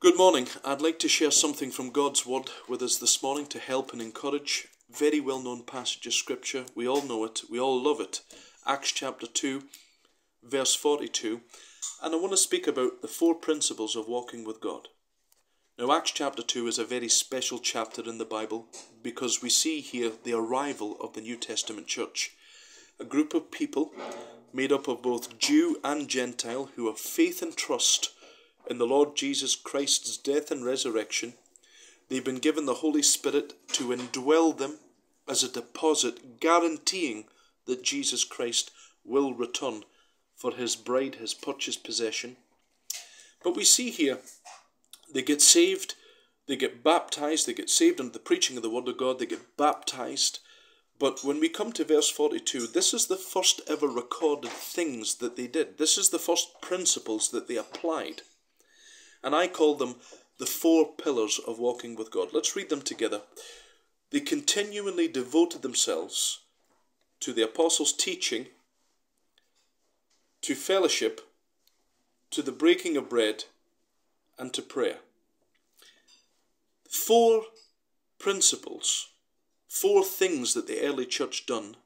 Good morning. I'd like to share something from God's Word with us this morning to help and encourage. Very well known passage of Scripture. We all know it, we all love it. Acts chapter 2, verse 42. And I want to speak about the four principles of walking with God. Now, Acts chapter 2 is a very special chapter in the Bible because we see here the arrival of the New Testament church. A group of people made up of both Jew and Gentile who have faith and trust in the Lord Jesus Christ's death and resurrection. They've been given the Holy Spirit to indwell them as a deposit, guaranteeing that Jesus Christ will return for his bride, his purchased possession. But we see here they get saved, they get baptized, they get saved under the preaching of the Word of God, they get baptized. But when we come to verse 42, this is the first ever recorded things that they did. This is the first principles that they applied. And I call them the four pillars of walking with God. Let's read them together. They continually devoted themselves to the apostles' teaching, to fellowship, to the breaking of bread, and to prayer. Four principles, four things that the early church done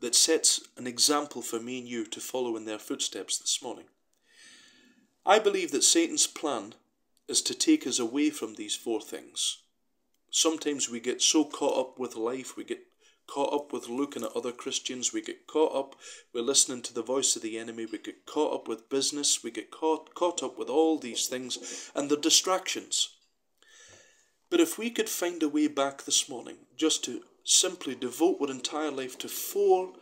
that sets an example for me and you to follow in their footsteps this morning. I believe that Satan's plan is to take us away from these four things. Sometimes we get so caught up with life, we get caught up with looking at other Christians, we get caught up with listening to the voice of the enemy, we get caught up with business, we get caught, caught up with all these things and the distractions. But if we could find a way back this morning just to simply devote our entire life to four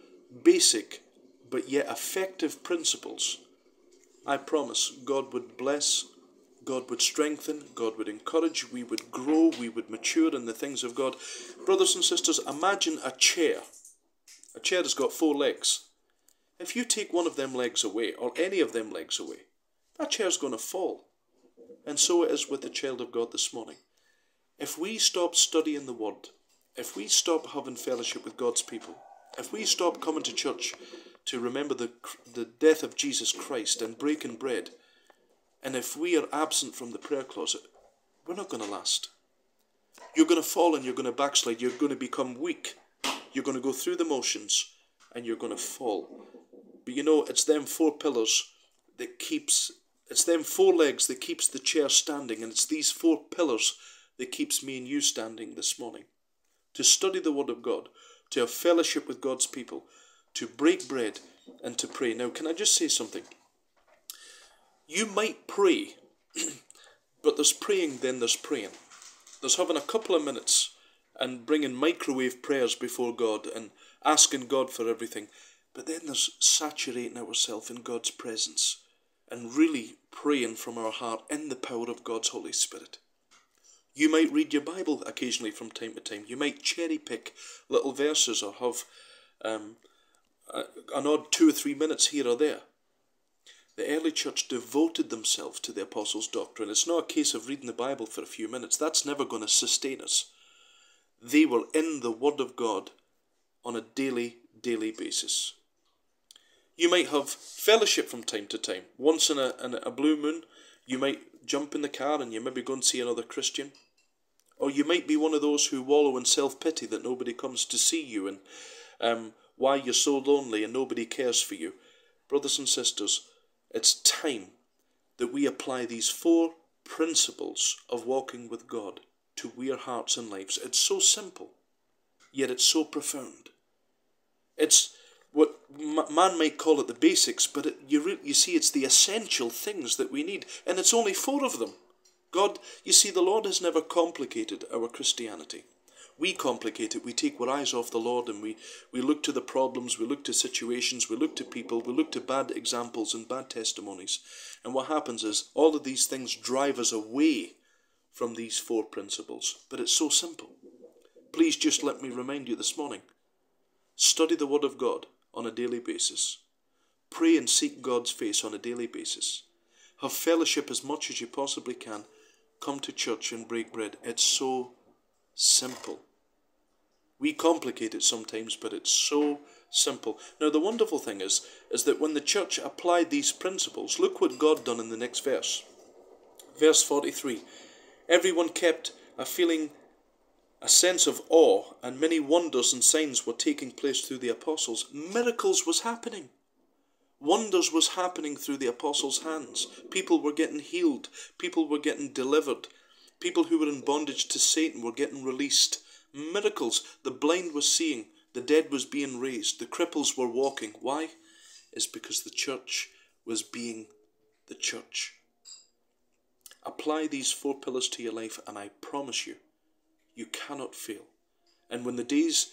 basic but yet effective principles, I promise God would bless God would strengthen, God would encourage, we would grow, we would mature in the things of God. Brothers and sisters, imagine a chair. A chair has got four legs. If you take one of them legs away, or any of them legs away, that chair's going to fall. And so it is with the child of God this morning. If we stop studying the Word, if we stop having fellowship with God's people, if we stop coming to church to remember the, the death of Jesus Christ and breaking bread, and if we are absent from the prayer closet, we're not going to last. You're going to fall and you're going to backslide. You're going to become weak. You're going to go through the motions and you're going to fall. But you know, it's them four pillars that keeps, it's them four legs that keeps the chair standing. And it's these four pillars that keeps me and you standing this morning. To study the Word of God, to have fellowship with God's people, to break bread, and to pray. Now, can I just say something? You might pray, but there's praying, then there's praying. There's having a couple of minutes and bringing microwave prayers before God and asking God for everything. But then there's saturating ourselves in God's presence and really praying from our heart in the power of God's Holy Spirit. You might read your Bible occasionally from time to time. You might cherry pick little verses or have um, an odd two or three minutes here or there. The early church devoted themselves to the apostles' doctrine. It's not a case of reading the Bible for a few minutes. That's never going to sustain us. They were in the Word of God on a daily, daily basis. You might have fellowship from time to time. Once in a, in a blue moon, you might jump in the car and you maybe go and see another Christian. Or you might be one of those who wallow in self pity that nobody comes to see you and um, why you're so lonely and nobody cares for you. Brothers and sisters, it's time that we apply these four principles of walking with God to our hearts and lives. It's so simple, yet it's so profound. It's what man might call it the basics, but it, you, re- you see, it's the essential things that we need, and it's only four of them. God, you see, the Lord has never complicated our Christianity. We complicate it. We take our eyes off the Lord and we, we look to the problems, we look to situations, we look to people, we look to bad examples and bad testimonies. And what happens is all of these things drive us away from these four principles. But it's so simple. Please just let me remind you this morning study the Word of God on a daily basis, pray and seek God's face on a daily basis, have fellowship as much as you possibly can, come to church and break bread. It's so simple. We complicate it sometimes, but it's so simple. Now the wonderful thing is, is that when the church applied these principles, look what God done in the next verse. Verse 43 Everyone kept a feeling, a sense of awe, and many wonders and signs were taking place through the apostles. Miracles was happening. Wonders was happening through the apostles' hands. People were getting healed. People were getting delivered. People who were in bondage to Satan were getting released. Miracles. The blind was seeing. The dead was being raised. The cripples were walking. Why? It's because the church was being the church. Apply these four pillars to your life, and I promise you, you cannot fail. And when the days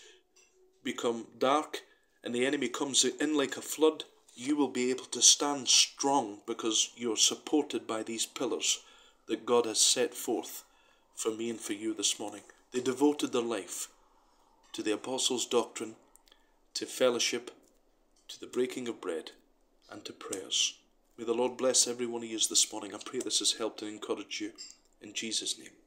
become dark and the enemy comes in like a flood, you will be able to stand strong because you're supported by these pillars that God has set forth for me and for you this morning. They devoted their life to the apostles' doctrine, to fellowship, to the breaking of bread, and to prayers. May the Lord bless every one of you this morning. I pray this has helped and encouraged you. In Jesus' name.